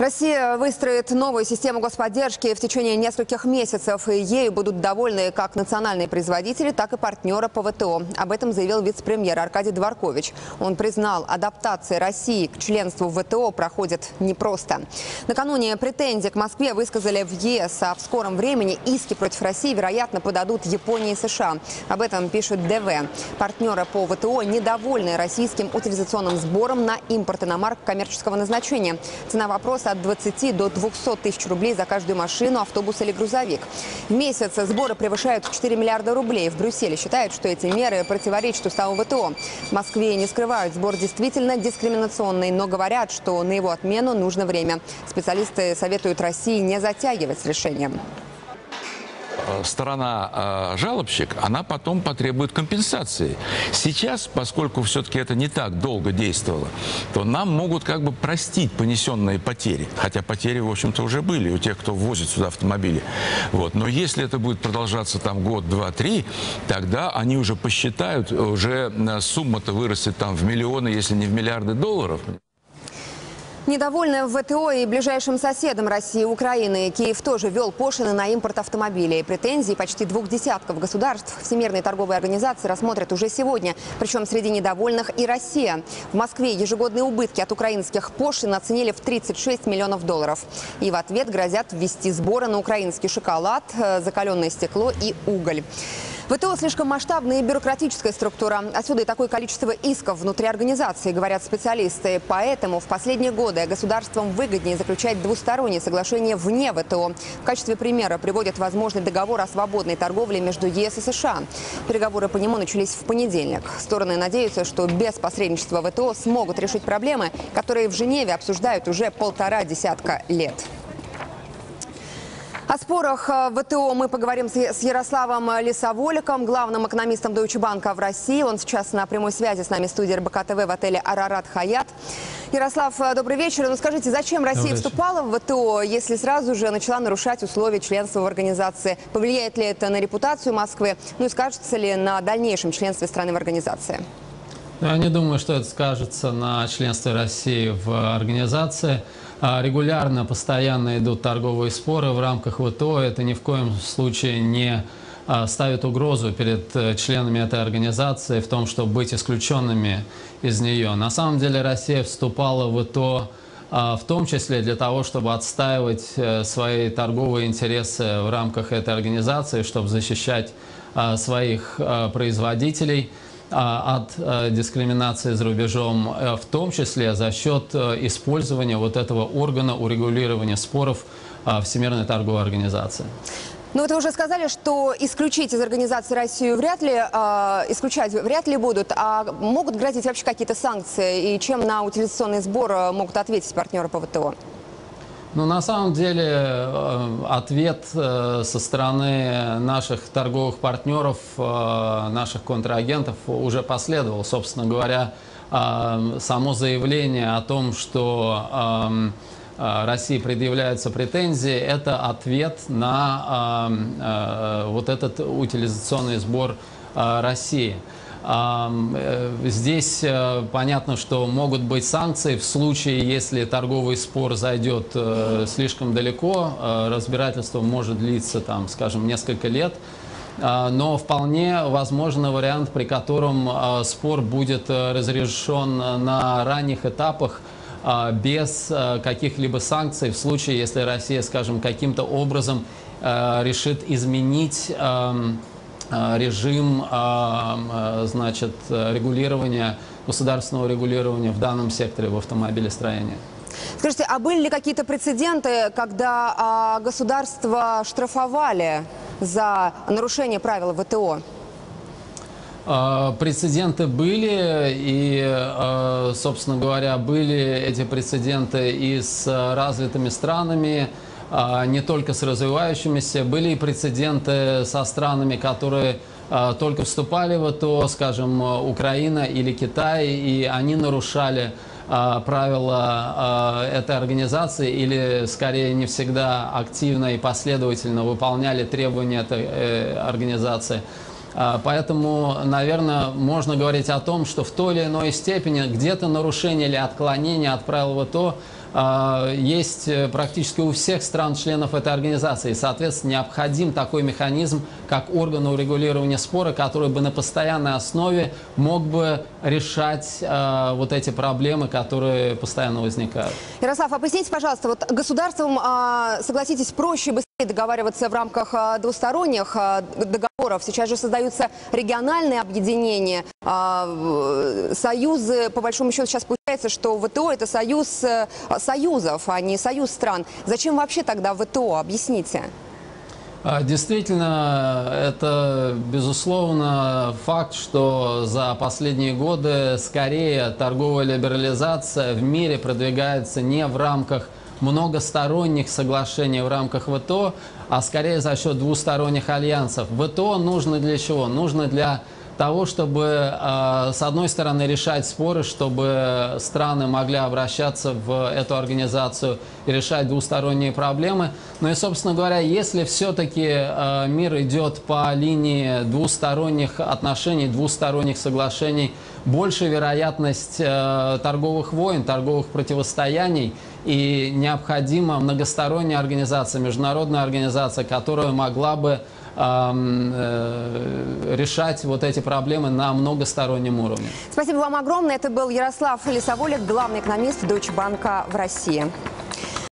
Россия выстроит новую систему господдержки в течение нескольких месяцев. И ею будут довольны как национальные производители, так и партнеры по ВТО. Об этом заявил вице-премьер Аркадий Дворкович. Он признал, адаптация России к членству в ВТО проходит непросто. Накануне претензии к Москве высказали в ЕС, а в скором времени иски против России, вероятно, подадут Япония и США. Об этом пишет ДВ. Партнеры по ВТО недовольны российским утилизационным сбором на импорт иномарок коммерческого назначения. Цена вопроса от 20 до 200 тысяч рублей за каждую машину, автобус или грузовик. В месяц сборы превышают 4 миллиарда рублей. В Брюсселе считают, что эти меры противоречат уставу ВТО. В Москве не скрывают, сбор действительно дискриминационный, но говорят, что на его отмену нужно время. Специалисты советуют России не затягивать с решением сторона жалобщик, она потом потребует компенсации. Сейчас, поскольку все-таки это не так долго действовало, то нам могут как бы простить понесенные потери. Хотя потери, в общем-то, уже были у тех, кто ввозит сюда автомобили. Вот. Но если это будет продолжаться там год, два, три, тогда они уже посчитают, уже сумма-то вырастет там в миллионы, если не в миллиарды долларов. Недовольны в ВТО и ближайшим соседом России Украины. Киев тоже ввел пошлины на импорт автомобилей. Претензии почти двух десятков государств Всемирной торговой организации рассмотрят уже сегодня. Причем среди недовольных и Россия. В Москве ежегодные убытки от украинских пошлин оценили в 36 миллионов долларов. И в ответ грозят ввести сборы на украинский шоколад, э, закаленное стекло и уголь. ВТО слишком масштабная и бюрократическая структура. Отсюда и такое количество исков внутри организации, говорят специалисты. Поэтому в последние годы государствам выгоднее заключать двусторонние соглашения вне ВТО. В качестве примера приводят возможный договор о свободной торговле между ЕС и США. Переговоры по нему начались в понедельник. Стороны надеются, что без посредничества ВТО смогут решить проблемы, которые в Женеве обсуждают уже полтора десятка лет. О спорах э, ВТО мы поговорим с Ярославом Лисоволиком, главным экономистом Deutsche Bank в России. Он сейчас на прямой связи с нами в студии РБК ТВ в отеле «Арарат Хаят». Ярослав, э, добрый вечер. Ну скажите, зачем Россия вступала в ВТО, если сразу же начала нарушать условия членства в организации? Повлияет ли это на репутацию Москвы? Ну и скажется ли на дальнейшем членстве страны в организации? Я не думаю, что это скажется на членстве России в организации. А, регулярно, постоянно идут торговые споры в рамках ВТО. Это ни в коем случае не а, ставит угрозу перед э, членами этой организации в том, чтобы быть исключенными из нее. На самом деле Россия вступала в ВТО а, в том числе для того, чтобы отстаивать э, свои торговые интересы в рамках этой организации, чтобы защищать своих производителей – от э, дискриминации за рубежом, э, в том числе за счет э, использования вот этого органа урегулирования споров Всемирной торговой организации. Ну, вот вы уже сказали, что исключить из организации Россию вряд ли, э, исключать вряд ли будут, а могут грозить вообще какие-то санкции, и чем на утилизационный сбор могут ответить партнеры по ВТО? Ну, на самом деле, э, ответ э, со стороны наших торговых партнеров, э, наших контрагентов уже последовал. Собственно говоря, само заявление о том, что России предъявляются претензии, это ответ на вот этот утилизационный сбор России. Э, здесь э, понятно, что могут быть санкции в случае, если торговый спор зайдет э, слишком далеко, разбирательство может длиться, там, скажем, несколько лет, но вполне возможен вариант, при котором спор будет разрешен на ранних этапах без каких-либо санкций в случае, если Россия, скажем, каким-то образом решит изменить Э, режим э, э, значит, регулирования, государственного регулирования в данном секторе в автомобилестроении. Скажите, а были ли какие-то прецеденты, когда а, государства штрафовали за нарушение правил ВТО? Прецеденты были, и, собственно говоря, были эти прецеденты и с развитыми странами, а, не только с развивающимися. Были и прецеденты со странами, которые а, только вступали в ЭТО, скажем, Украина или Китай, и они нарушали а, правила этой организации или, скорее, не всегда активно и последовательно выполняли требования этой э, организации. Поэтому, наверное, можно говорить о том, что в той или иной степени где-то нарушение или отклонение от правил ВТО есть э, практически у всех стран-членов этой организации. Соответственно, необходим такой механизм, как орган урегулирования спора, который бы на постоянной основе мог бы решать э, вот эти проблемы, которые постоянно возникают. Ярослав, а поясните, пожалуйста, вот государствам, а, согласитесь, проще быстрее договариваться в рамках а, двусторонних а, договоров. Сейчас же создаются региональные объединения, а, союзы. По большому счету сейчас получается, что ВТО это союз э, союзов, а не союз стран. Зачем вообще тогда ВТО? Объясните. А, Действительно, это, безусловно, факт, что за последние годы скорее торговая либерализация в мире продвигается не в рамках многосторонних соглашений в рамках ВТО, а скорее за счет двусторонних альянсов. ВТО нужно для чего? Нужно для того, чтобы, э, с одной стороны, решать споры, чтобы страны могли обращаться в эту организацию и решать двусторонние проблемы. Ну и, собственно говоря, если все-таки э, мир идет по линии двусторонних отношений, двусторонних соглашений, больше вероятность э, торговых войн, торговых противостояний, и необходима многосторонняя организация, международная организация, которая могла бы э, решать вот эти проблемы на многостороннем уровне. Спасибо вам огромное. Это был Ярослав Лисоволик, главный экономист Deutsche Банка в России.